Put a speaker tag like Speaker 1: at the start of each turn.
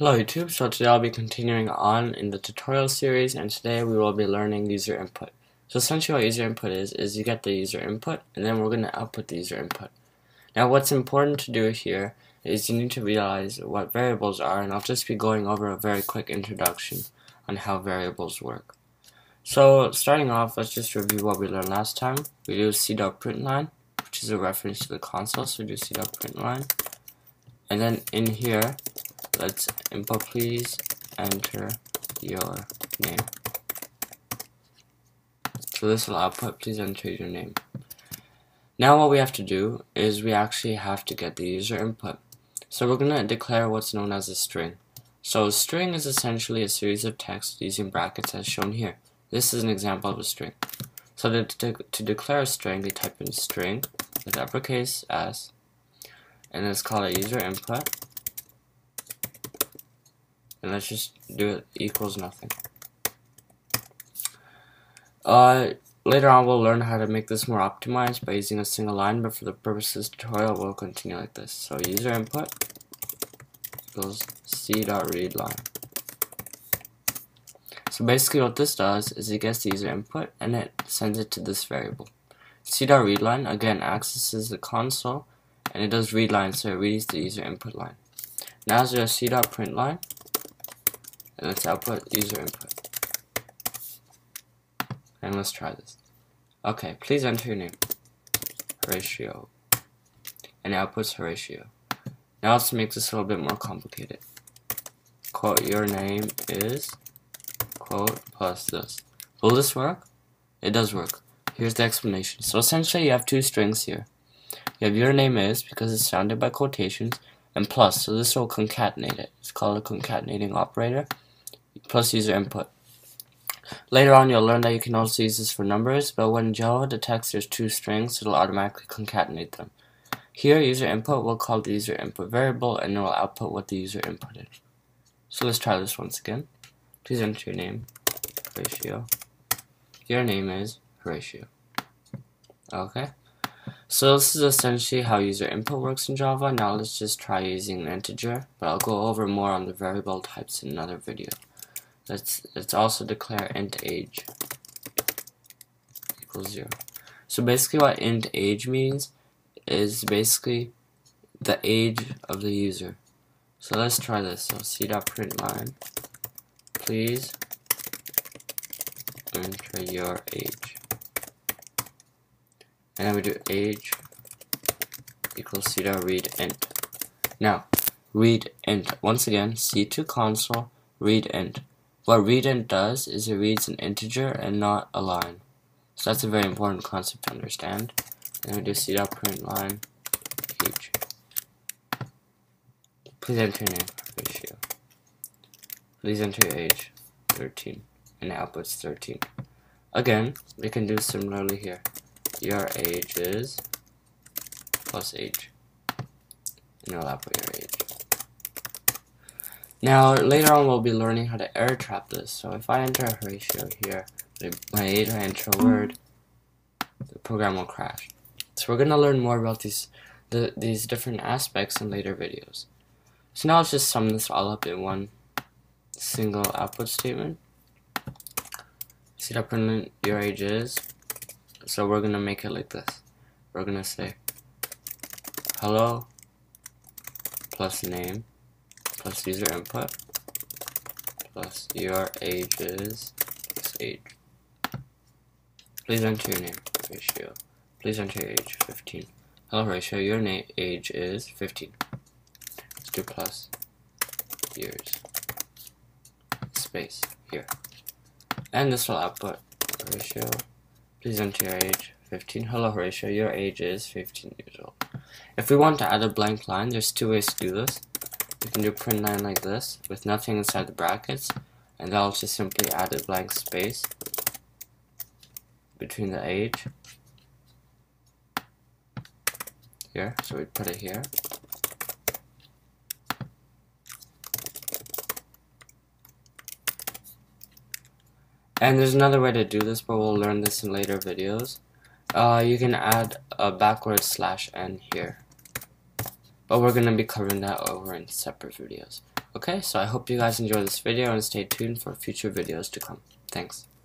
Speaker 1: Hello YouTube, so today I'll be continuing on in the tutorial series and today we will be learning user input. So essentially what user input is, is you get the user input and then we're going to output the user input. Now what's important to do here is you need to realize what variables are and I'll just be going over a very quick introduction on how variables work. So starting off, let's just review what we learned last time. We do c.println, which is a reference to the console, so we do c.println. And then in here, let's input please enter your name. So this will output please enter your name. Now what we have to do is we actually have to get the user input. So we're going to declare what's known as a string. So a string is essentially a series of text using brackets as shown here. This is an example of a string. So to, to, to declare a string, we type in string with uppercase S and let's call it user input and let's just do it equals nothing. Uh, later on we'll learn how to make this more optimized by using a single line, but for the purposes of tutorial we'll continue like this. So user input equals c.readline. So basically what this does is it gets the user input and it sends it to this variable. c.readline again accesses the console and it does read line so it reads the user input line. Now as a c.println and let's output user input. And let's try this. Okay, please enter your name. Horatio. And it outputs Horatio. Now let's make this a little bit more complicated. Quote, your name is, quote, plus this. Will this work? It does work. Here's the explanation. So essentially you have two strings here. You have your name is, because it's surrounded by quotations, and plus, so this will concatenate it. It's called a concatenating operator plus user input. Later on you'll learn that you can also use this for numbers, but when Java detects there's two strings, it'll automatically concatenate them. Here, user input will call the user input variable and it will output what the user inputted. So let's try this once again. Please enter your name, Horatio. Your name is Horatio. Okay. So this is essentially how user input works in Java. Now let's just try using an integer, but I'll go over more on the variable types in another video. Let's let's also declare int age equals zero. So basically, what int age means is basically the age of the user. So let's try this. So c dot print line, please enter your age. And then we do age equals c dot read int. Now, read int. Once again, c2 console, read int. What readInt does is it reads an integer and not a line. So that's a very important concept to understand. And we do line age. Please enter name, ratio. Please enter your age, 13. And output's 13. Again, we can do similarly here. Your age is plus age. And it'll output your age. Now, later on we'll be learning how to error trap this. So if I enter a ratio here, my age, enter a word, the program will crash. So we're going to learn more about these the, these different aspects in later videos. So now let's just sum this all up in one single output statement. See that print your age is. So we're going to make it like this. We're going to say hello plus name plus user input plus your age is age. Please enter your name, ratio. Please enter your age, 15. Hello, ratio, your name age is 15. Let's do plus years. Space, here. And this will output ratio. Please enter your age, 15. Hello, ratio, your age is 15 years old. If we want to add a blank line, there's two ways to do this. You can do print line like this with nothing inside the brackets and that'll just simply add a blank space between the age. Here so we put it here. And there's another way to do this but we'll learn this in later videos. Uh, you can add a backward slash n here but we're going to be covering that over in separate videos. Okay, so I hope you guys enjoy this video and stay tuned for future videos to come. Thanks.